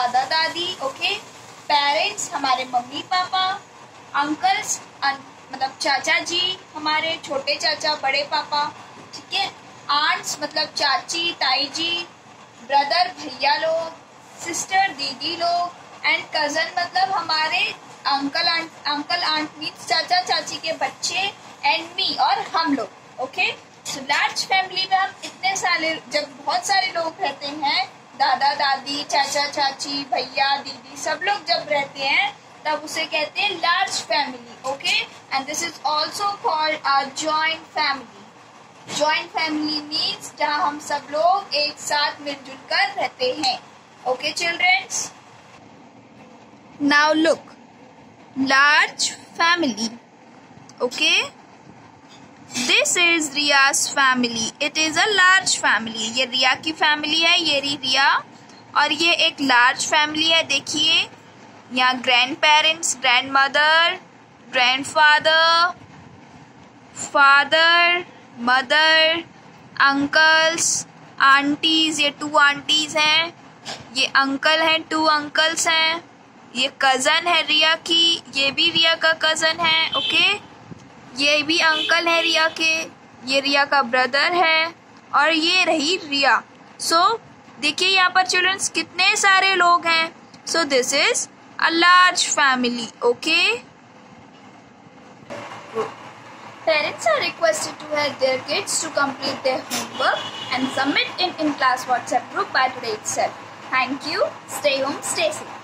दादा दादी okay parents हमारे मम्मी पापा अंकल्स मतलब चाचा जी, हमारे छोटे चाचा, बड़े पापा, ठीक है? आंट्स मतलब चाची, ताई जी ब्रदर भैया लोग सिस्टर दीदी लोग एंड कज़न मतलब हमारे uncle aunt uncle aunt means चाचा चाची के बच्चे एंड मी और हम लोग ओके लार्ज फैमिली में हम इतने सारे, जब बहुत सारे लोग रहते हैं दादा, दादी, चाचा, चाची, भैया, दीदी सब लोग जब रहते हैं, तब उसे कहते हैं large family okay and this is also called a joint family joint family means जहाँ हम सब लोग एक साथ मिलजुल कर रहते हैं okay childrens now look large family okay this is Riya's family it is a large family ये रिया की फैमिली है, ये रही रिया। और ये एक लार्ज फैमिली है, देखिए। यहाँ grandparents grandmother grandfather father mother uncles aunties ये टू आंटीज हैं। ये अंकल हैं टू अंकल्स हैं। ये कज़न है रिया की। ये भी रिया का कज़न है ओके ये भी अंकल है रिया के ये रिया का ब्रदर है और ये रही रिया सो so, देखिए यहाँ पर चिल्ड्रंस कितने सारे लोग हैं so this is a large family, okay? Parents are requested to help their kids to complete their homework and submit in in-class WhatsApp group by today itself. Thank you. Stay home, stay safe.